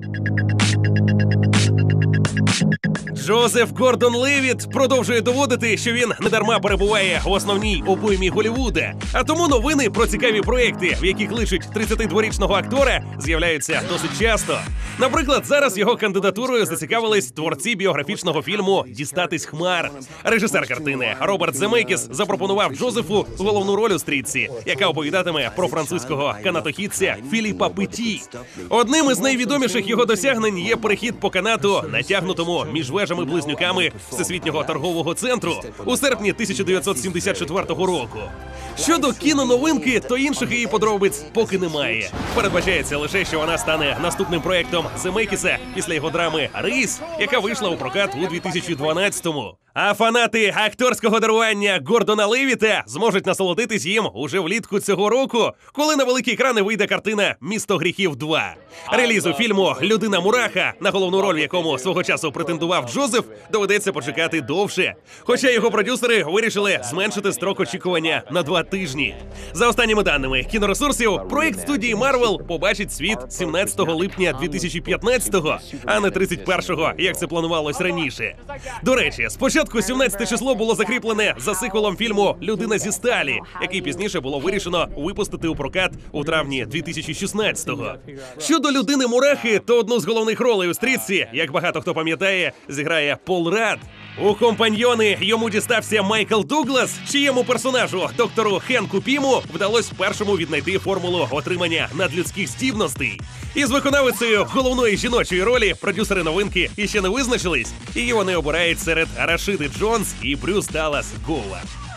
Thank you. Джозеф Гордон Левіт продовжує доводити, що він недарма перебуває в основній обоймі Голівуда. А тому новини про цікаві проекти, в яких лишить 32-річного актора, з'являються досить часто. Наприклад, зараз його кандидатурою зацікавились творці біографічного фільму Дістатись хмар. Режисер картини Роберт Земекіс запропонував Джозефу головну роль у стрічці, яка оповідатиме про французького канатохідця Філіпа Петі. Одним із найвідоміших його досягнень є перехід по канату, натягнутому між вежами близнюками Всесвітнього торгового центру у серпні 1974 року. Щодо кіноновинки, то інших її подробиць поки немає. Передбачається лише, що вона стане наступним проектом Земекіса після його драми Рейс, яка вийшла у прокат у 2012-му. А фанати акторського дарування Гордона Левіта зможуть насолодитись їм уже влітку цього року, коли на великі екрани вийде картина Місто гріхів 2». Релізу фільму Людина Мураха, на головну роль в якому свого часу претендував Джозеф, доведеться почекати довше. Хоча його продюсери вирішили зменшити строк очікування на два тижні. За останніми даними кіноресурсів, проект студії Marvel побачить світ 17 липня 2015-го, а не 31-го, як це планувалось раніше. До речі, спочатку 17 число було закріплене за сиквелом фільму Людина зі сталі, який пізніше було вирішено випустити у прокат у травні 2016-го. Щодо людини Мурахи, то одну з головних ролей у стрітці, як багато хто пам'ятає, зіграє Пол Рад. У компаньйони йому дістався Майкл Дуглас, чиєму персонажу, доктору Хенку Піму, вдалося першому віднайти формулу отримання надлюдських здібностей. Із виконавицею головної жіночої ролі продюсери новинки іще не визначились, і вони обирають серед Рашиди Джонс і Брюс Даллас Гоуа.